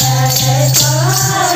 哎哎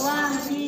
哇你